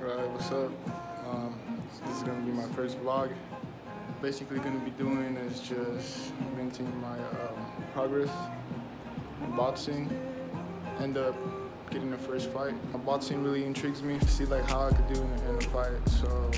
Right, what's up? Um, this is gonna be my first vlog. Basically, gonna be doing is just venting my um, progress in boxing. End up getting the first fight. Boxing really intrigues me. To see like how I could do in, in a fight. So.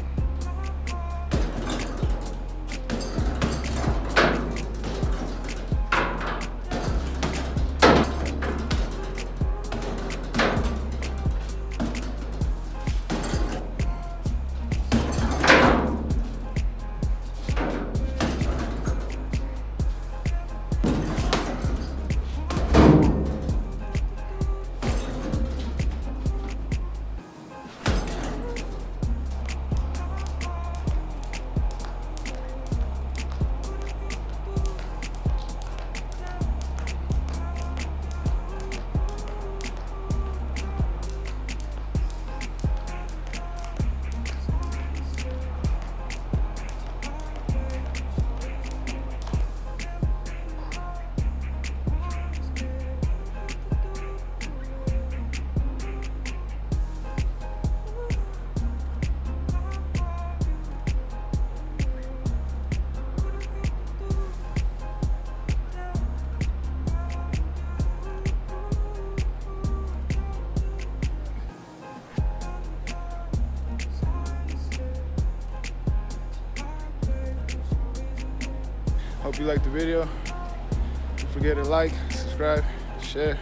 Hope you liked the video. Don't forget to like, subscribe, share.